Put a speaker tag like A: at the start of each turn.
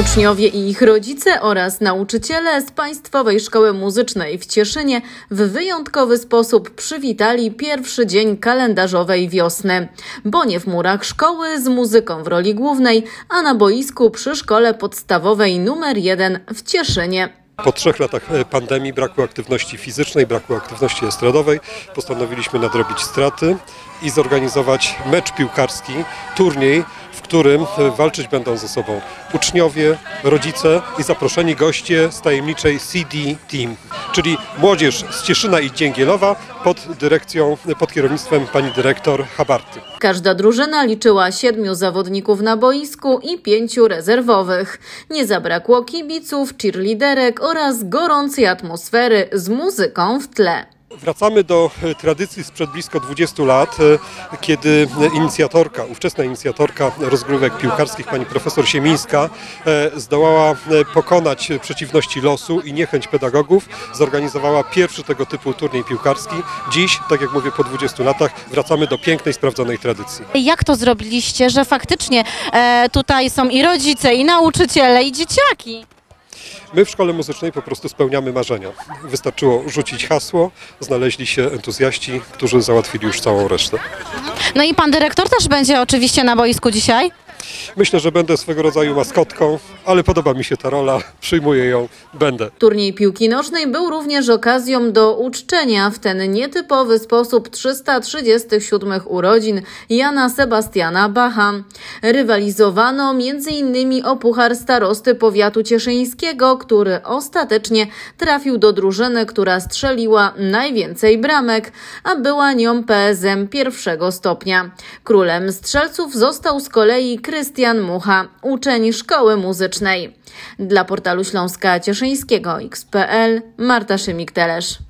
A: Uczniowie i ich rodzice oraz nauczyciele z Państwowej Szkoły Muzycznej w Cieszynie w wyjątkowy sposób przywitali pierwszy dzień kalendarzowej wiosny. Bo nie w murach szkoły z muzyką w roli głównej, a na boisku przy szkole podstawowej numer 1 w Cieszynie.
B: Po trzech latach e, pandemii, braku aktywności fizycznej, braku aktywności estradowej, postanowiliśmy nadrobić straty i zorganizować mecz piłkarski, turniej, którym e, walczyć będą ze sobą uczniowie, rodzice i zaproszeni goście z tajemniczej CD Team, czyli młodzież z Cieszyna i Dzięgielowa pod dyrekcją, pod kierownictwem pani dyrektor Habarty.
A: Każda drużyna liczyła siedmiu zawodników na boisku i pięciu rezerwowych. Nie zabrakło kibiców, cheerleaderek oraz gorącej atmosfery z muzyką w tle.
B: Wracamy do e, tradycji sprzed blisko 20 lat, e, kiedy inicjatorka, ówczesna inicjatorka rozgrywek piłkarskich, pani profesor Siemińska, e, zdołała pokonać przeciwności losu i niechęć pedagogów. Zorganizowała pierwszy tego typu turniej piłkarski. Dziś, tak jak mówię, po 20 latach wracamy do pięknej, sprawdzonej tradycji.
C: Jak to zrobiliście, że faktycznie tutaj są i rodzice, i nauczyciele, i dzieciaki?
B: My w szkole muzycznej po prostu spełniamy marzenia. Wystarczyło rzucić hasło, znaleźli się entuzjaści, którzy załatwili już całą resztę.
C: No i pan dyrektor też będzie oczywiście na boisku dzisiaj?
B: Myślę, że będę swego rodzaju maskotką, ale podoba mi się ta rola, przyjmuję ją, będę.
A: Turniej piłki nożnej był również okazją do uczczenia w ten nietypowy sposób 337 urodzin Jana Sebastiana Bacha. Rywalizowano m.in. o puchar starosty powiatu cieszyńskiego, który ostatecznie trafił do drużyny, która strzeliła najwięcej bramek, a była nią PSM pierwszego stopnia. Królem strzelców został z kolei Krystian Mucha, uczeń szkoły muzycznej. Dla portalu Śląska Cieszyńskiego XPL Marta Szymik-Telesz.